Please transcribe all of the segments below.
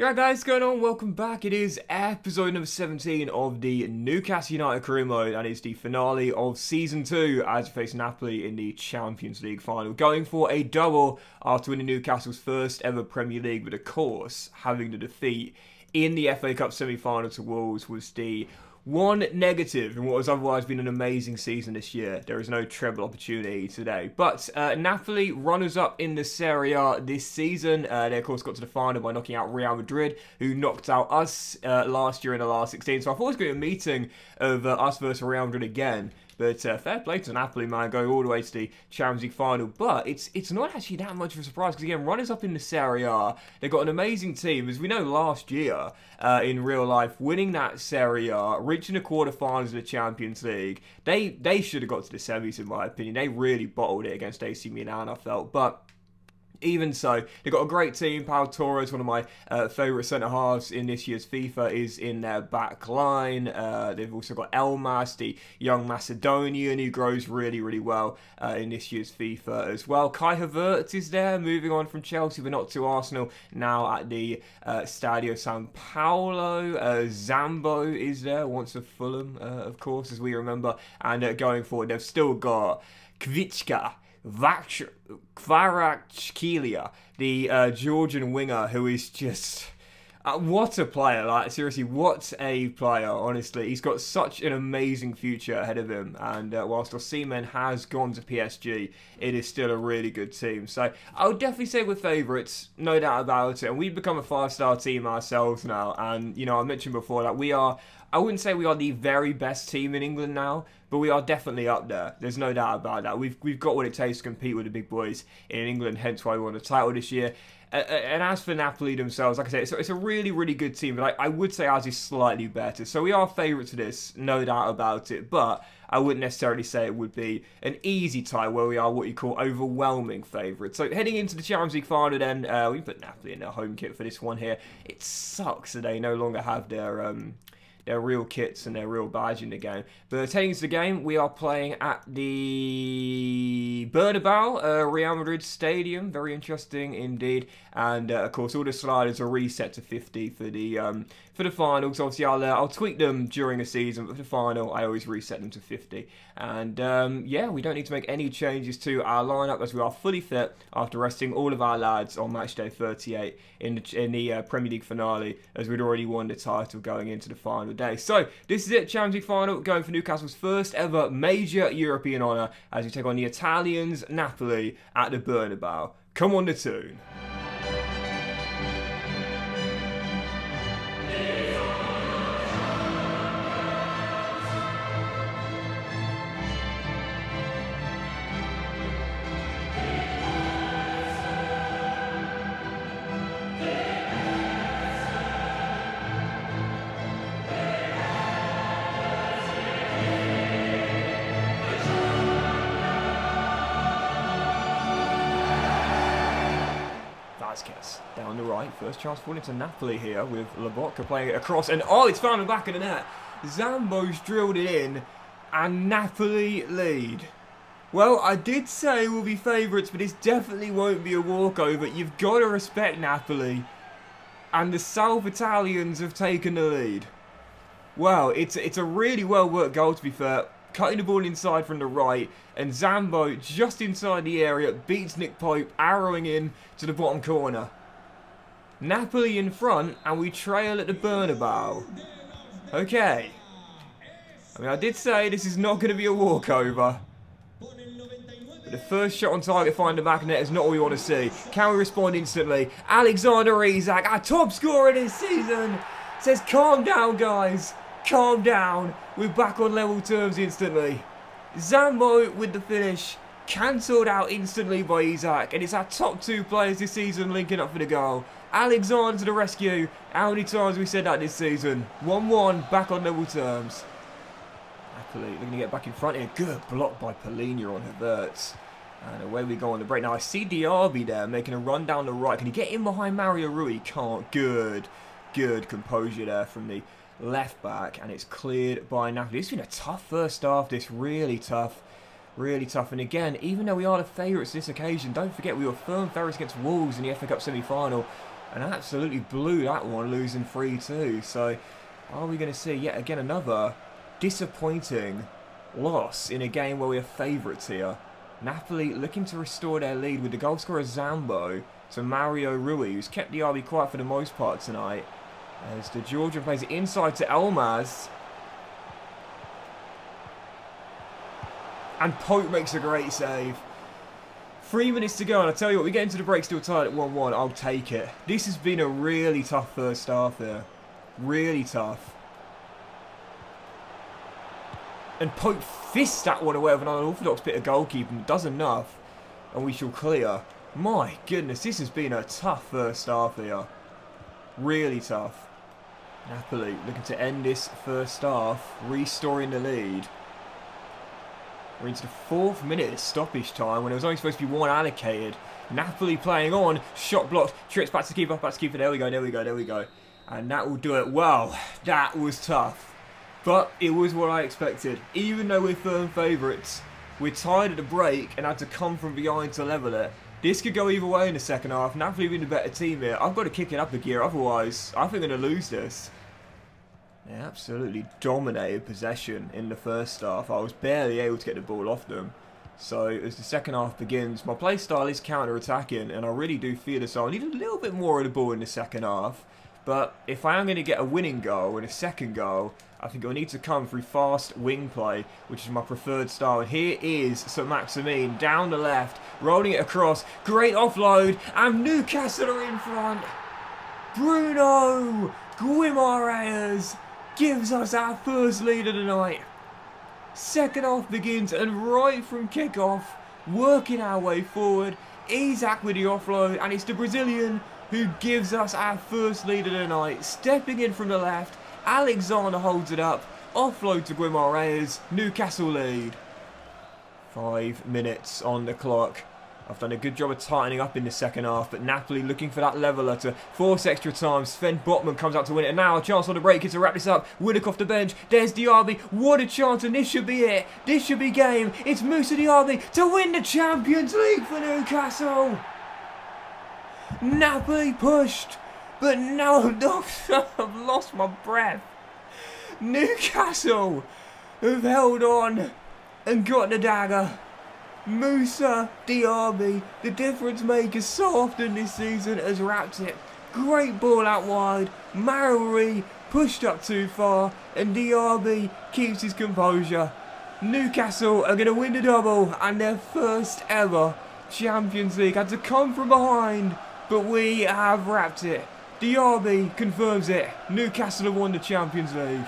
Yeah guys, going on? Welcome back. It is episode number 17 of the Newcastle United career mode and it's the finale of season 2 as we face Napoli in the Champions League final. Going for a double after winning Newcastle's first ever Premier League, but of course having the defeat in the FA Cup semi-final to Wolves was the one negative in what has otherwise been an amazing season this year. There is no treble opportunity today. But uh, Napoli, runners up in the Serie A this season. Uh, they, of course, got to the final by knocking out Real Madrid, who knocked out us uh, last year in the last 16. So I thought it was going to be a meeting of uh, us versus Real Madrid again. But uh, fair play to Napoli, man, going all the way to the Champions League final. But it's it's not actually that much of a surprise because again, runners up in the Serie A, they've got an amazing team. As we know, last year uh, in real life, winning that Serie A, reaching the quarterfinals of the Champions League, they they should have got to the semis in my opinion. They really bottled it against AC Milan, I felt, but. Even so, they've got a great team. Pau Torres, one of my uh, favourite centre halves in this year's FIFA, is in their back line. Uh, they've also got Elmas, the young Macedonian, who grows really, really well uh, in this year's FIFA as well. Kai Havertz is there, moving on from Chelsea, but not to Arsenal, now at the uh, Stadio San Paolo. Uh, Zambo is there, once of Fulham, uh, of course, as we remember. And going forward, they've still got Kvitska Kvaratskhelia, the uh, Georgian winger, who is just. Uh, what a player! Like seriously, what a player! Honestly, he's got such an amazing future ahead of him. And uh, whilst Osimhen has gone to PSG, it is still a really good team. So I would definitely say we're favourites, no doubt about it. And we've become a five-star team ourselves now. And you know, I mentioned before that we are. I wouldn't say we are the very best team in England now, but we are definitely up there. There's no doubt about that. We've we've got what it takes to compete with the big boys in England. Hence why we won the title this year. And as for Napoli themselves, like I said, it's, it's a really, really good team. But I, I would say ours is slightly better. So we are favourites for this, no doubt about it. But I wouldn't necessarily say it would be an easy tie where we are what you call overwhelming favourites. So heading into the Champions League final, then uh, we put Napoli in their home kit for this one here. It sucks that they no longer have their um, their real kits and their real badge in the game. But heading to the game, we are playing at the Bernabeu, uh, Real Madrid Stadium. Very interesting indeed. And uh, of course, all the sliders are reset to 50 for the um, for the finals. Obviously, I'll uh, I'll tweak them during the season, but for the final, I always reset them to 50. And um, yeah, we don't need to make any changes to our lineup as we are fully fit after resting all of our lads on match day 38 in the in the uh, Premier League finale, as we'd already won the title going into the final day. So this is it, Champions League final, going for Newcastle's first ever major European honour as we take on the Italians, Napoli at the Bernabeu. Come on the Toon. The right. First chance to Napoli here with Lobotka playing it across. And oh, it's found the back of the net. Zambo's drilled it in. And Napoli lead. Well, I did say we'll be favourites, but this definitely won't be a walkover. You've got to respect Napoli. And the South Italians have taken the lead. Well, it's, it's a really well-worked goal, to be fair cutting the ball inside from the right, and Zambo just inside the area beats Nick Pope, arrowing in to the bottom corner. Napoli in front, and we trail at the Bernabeu. Okay. I mean, I did say this is not going to be a walkover. But the first shot on target find the back net is not what we want to see. Can we respond instantly? Alexander Isak, our top scorer this season, says calm down, guys. Calm down. We're back on level terms instantly. Zambo with the finish. Cancelled out instantly by Isak. And it's our top two players this season linking up for the goal. Alexander to the rescue. How many times we said that this season? 1-1, back on level terms. Napoli looking to get back in front here. Good block by Palhinha on Havertz. And away we go on the break. Now I see Diaby there making a run down the right. Can he get in behind Mario Rui? Can't. Good. Good composure there from the left back, and it's cleared by Napoli. It's been a tough first half, this really tough, really tough. And again, even though we are the favourites this occasion, don't forget we were firm favourites against Wolves in the FA Cup semi-final. And absolutely blew that one, losing 3-2. So are we going to see yet again another disappointing loss in a game where we are favourites here? Napoli looking to restore their lead with the goal scorer Zambo to Mario Rui, who's kept the RB quiet for the most part tonight. As the Georgian plays it inside to Elmas. And Pope makes a great save. Three minutes to go, and I tell you what, we get into the break still tied at 1-1. I'll take it. This has been a really tough first half here. Really tough. And Pope fists that one away with an unorthodox bit of goalkeeping. Does enough. And we shall clear. My goodness, this has been a tough first half here. Really tough. Napoli looking to end this first half, restoring the lead. We're into the fourth minute of stoppage time when it was only supposed to be one allocated. Napoli playing on, shot blocked, trips back to keeper, back to keeper, there we go, there we go, there we go. And that will do it. Well, that was tough. But it was what I expected. Even though we're firm favourites, we're tied at the break and had to come from behind to level it. This could go either way in the second half. Napoli being the better team here. I've got to kick it up a gear, otherwise I think I'm going to lose this. They absolutely dominated possession in the first half. I was barely able to get the ball off them. So as the second half begins, my play style is counter-attacking, and I really do feel as though I need a little bit more of the ball in the second half. But if I am going to get a winning goal and a second goal, I think it'll need to come through fast wing play, which is my preferred style. Here is St. Maximin down the left, rolling it across. Great offload, and Newcastle are in front. Bruno Guimaraes gives us our first lead of the night. Second half begins, and right from kickoff, working our way forward, Isak with the offload, and it's the Brazilian who gives us our first lead of the night. Stepping in from the left, Alexander holds it up. Offload to Guimaraes. Newcastle lead. Five minutes on the clock. I've done a good job of tightening up in the second half, but Napoli looking for that leveller to force extra time. Sven Botman comes out to win it. And now a chance on the break is to wrap this up. Willock off the bench. There's Diaby. What a chance, and this should be it. This should be game. It's Moussa Diaby to win the Champions League for Newcastle. Napoli pushed, but no, no I've lost my breath. Newcastle have held on and got the dagger. Moussa Diaby, the difference maker so often this season, has wrapped it. Great ball out wide. Maori pushed up too far, and Diaby keeps his composure. Newcastle are going to win the double and their first ever Champions League. Had to come from behind but we have wrapped it. Diaby confirms it. Newcastle have won the Champions League.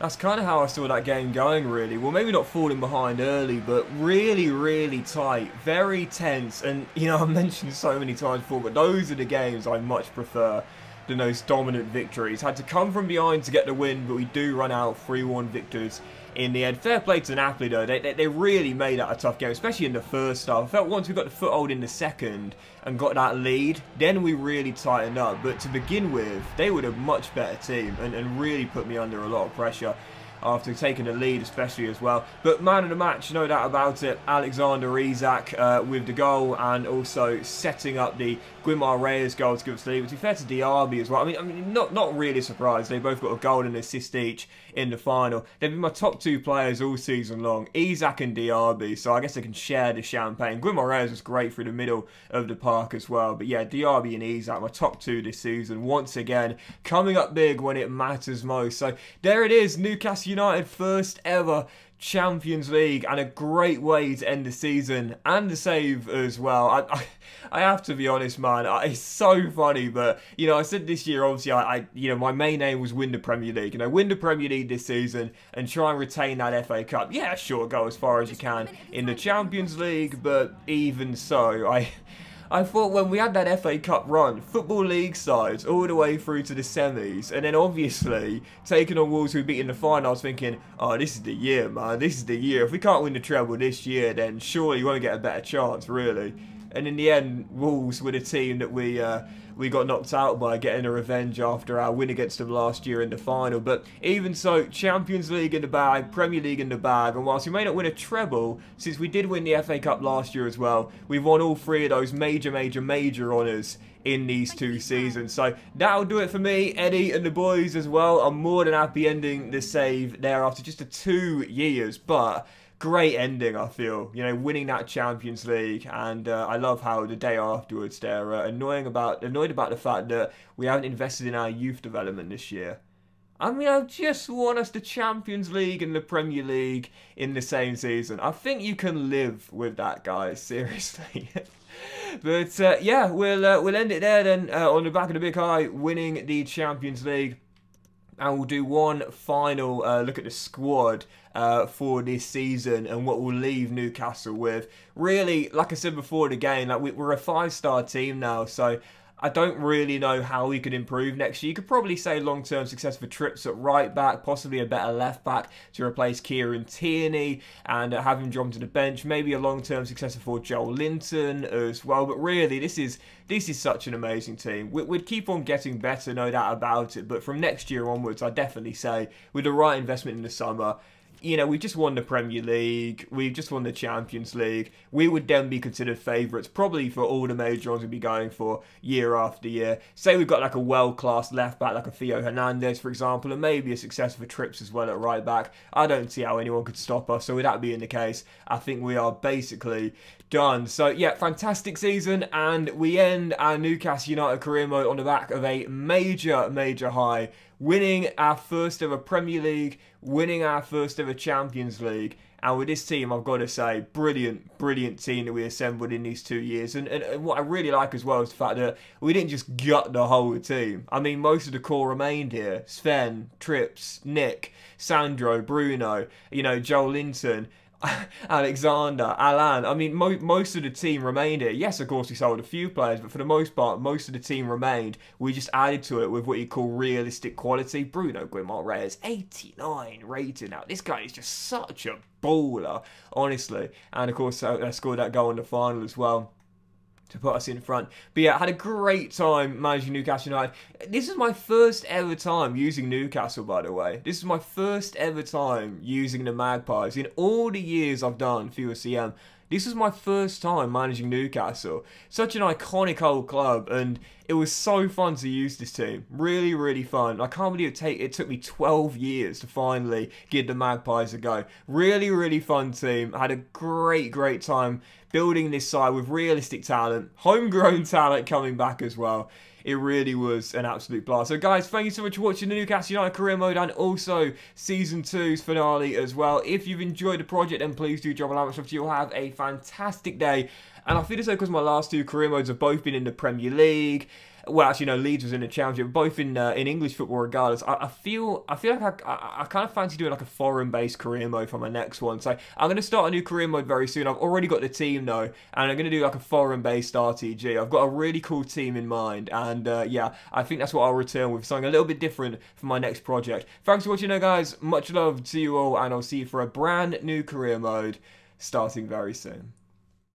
That's kind of how I saw that game going, really. Well, maybe not falling behind early, but really, really tight, very tense. And, you know, I've mentioned so many times before, but those are the games I much prefer than those dominant victories. Had to come from behind to get the win, but we do run out 3-1 victors in the end. Fair play to Napoli though, they, they, they, really made that a tough game, especially in the first half. I felt once we got the foothold in the second and got that lead, then we really tightened up. But to begin with, they were a much better team and, and really put me under a lot of pressure after taking the lead especially as well. But man of the match, no doubt about it, Alexander Isak uh, with the goal and also setting up the Guimaraes goal to give us the lead. To be fair to Diaby as well, I mean, I mean not, not really surprised. They both got a goal and assist each in the final. They've been my top two players all season long, Isak and Diaby, so I guess they can share the champagne. Guimaraes was great through the middle of the park as well. But yeah, Diaby and Isak, my top two this season, once again, coming up big when it matters most. So there it is, Newcastle United first ever Champions League and a great way to end the season and the save as well. I, I, I have to be honest, man. It's so funny, but you know, I said this year, obviously, I, I, you know, my main aim was win the Premier League. You know, win the Premier League this season and try and retain that FA Cup. Yeah, sure, go as far as you can in the Champions League, but even so, I. I thought when we had that FA Cup run, Football League sides all the way through to the semis, and then obviously taking on Wolves who beat in the final, I was thinking, oh, this is the year, man. This is the year. If we can't win the treble this year, then surely we won't get a better chance, really. And in the end, Wolves were the team that we uh, we got knocked out by getting a revenge after our win against them last year in the final. But even so, Champions League in the bag, Premier League in the bag, and whilst we may not win a treble, since we did win the FA Cup last year as well, we've won all three of those major, major, major honours in these two seasons. So that'll do it for me, Eddie and the boys as well. I'm more than happy ending the save there after just a two years, but great ending, I feel. You know, winning that Champions League, and uh, I love how the day afterwards they're uh, annoying about annoyed about the fact that we haven't invested in our youth development this year. I mean, I just want us the Champions League and the Premier League in the same season. I think you can live with that, guys. Seriously. but uh, yeah, we'll uh, we'll end it there then uh, on the back of the big eye, winning the Champions League and we'll do one final uh, look at the squad uh, for this season and what we'll leave Newcastle with. Really, like I said before the game, like we, we're a five-star team now, so I don't really know how we could improve next year. You could probably say long-term success for Trips at right back, possibly a better left back to replace Kieran Tierney and have him jump to the bench. Maybe a long-term successor for Joelinton as well. But really, this is this is such an amazing team. We, would keep on getting better, no doubt about it. But from next year onwards, I definitely say with the right investment in the summer, you know, we just won the Premier League, we've just won the Champions League. We would then be considered favourites, probably for all the major ones we'd be going for year after year. Say we've got like a world class left back, like a Theo Hernandez, for example, and maybe a success for Trips as well at right back. I don't see how anyone could stop us. So, with that being the case, I think we are basically done. So, yeah, fantastic season, and we end our Newcastle United career mode on the back of a major, major high winning our first ever Premier League, winning our first ever Champions League. And with this team, I've got to say, brilliant, brilliant team that we assembled in these two years. And, and, and, what I really like as well is the fact that we didn't just gut the whole team. I mean, most of the core remained here. Sven, Trips, Nick, Sandro, Bruno, you know, Joelinton. Alexander, Alan. I mean, mo- most of the team remained here. Yes, of course, we sold a few players, but for the most part, most of the team remained. We just added to it with what you call realistic quality. Bruno Guimaraes, 89 rating now. This guy is just such a baller, honestly. And of course, I uh, scored that goal in the final as well to put us in front. But yeah, I had a great time managing Newcastle United. This is my first ever time using Newcastle, by the way. This is my first ever time using the Magpies. In all the years I've done for USCM, this was my first time managing Newcastle. Such an iconic old club, and it was so fun to use this team. Really, really fun. I can't believe it, take, it took me 12 years to finally give the Magpies a go. Really, really fun team. I had a great, great time building this side with realistic talent, homegrown talent coming back as well it really was an absolute blast. So guys, thank you so much for watching the Newcastle United career mode and also season two's finale as well. If you've enjoyed the project, then please do drop a like and You'll have a fantastic day. And I feel as though because my last two career modes have both been in the Premier League, well, actually, no, Leeds was in the championship, both in uh, in English football. Regardless, I, I, feel I feel like I, I, I kind of fancy doing like a foreign-based career mode for my next one. So I'm going to start a new career mode very soon. I've already got the team though, and I'm going to do like a foreign-based RTG. I've got a really cool team in mind, and uh, yeah, I think that's what I'll return with something a little bit different for my next project. Thanks for watching, though, guys. Much love to you all, and I'll see you for a brand new career mode starting very soon.